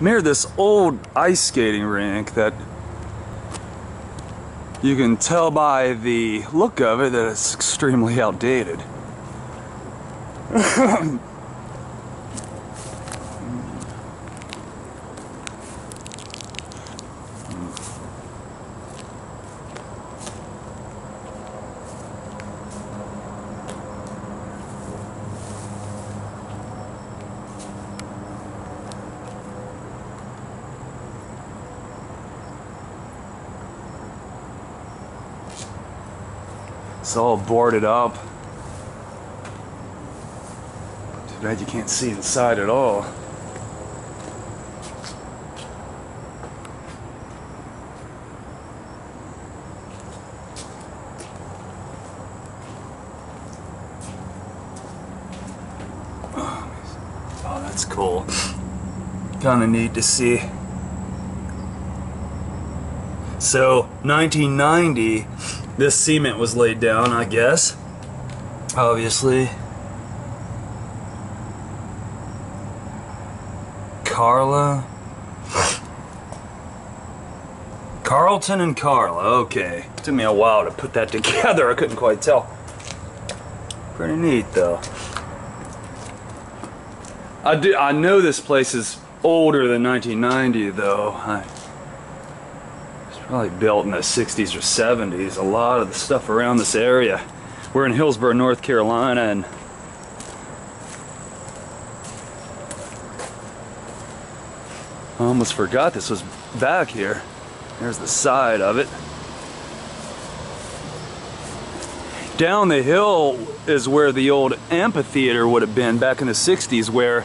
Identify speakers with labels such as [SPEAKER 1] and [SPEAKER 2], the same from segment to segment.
[SPEAKER 1] near this old ice skating rink that you can tell by the look of it that it's extremely outdated. It's all boarded up. Too bad you can't see inside at all. Oh, that's cool. Kind of neat to see. So, 1990, this cement was laid down, I guess. Obviously. Carla. Carlton and Carla, okay. It Took me a while to put that together, I couldn't quite tell. Pretty neat though. I do I know this place is older than 1990 though. I, probably built in the 60s or 70s. A lot of the stuff around this area. We're in Hillsborough, North Carolina and I almost forgot this was back here. There's the side of it. Down the hill is where the old amphitheater would have been back in the 60s where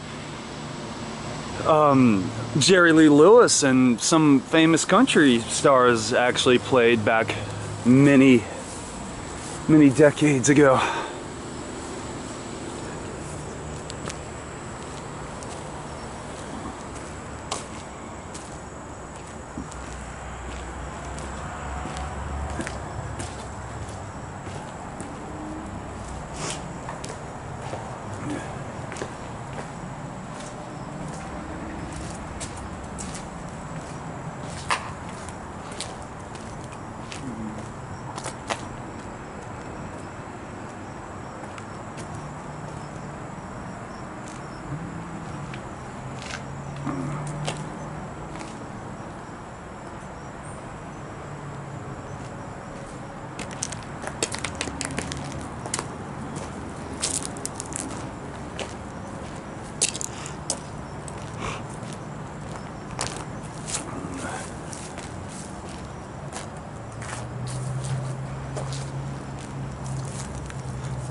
[SPEAKER 1] um, Jerry Lee Lewis and some famous country stars actually played back many, many decades ago.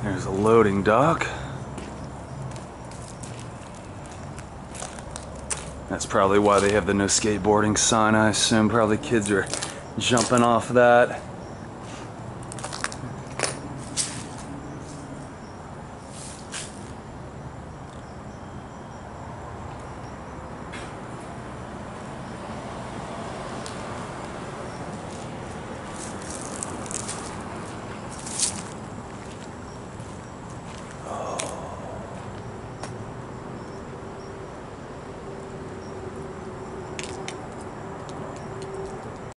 [SPEAKER 1] There's a loading dock. That's probably why they have the no skateboarding sign, I assume. Probably kids are jumping off that.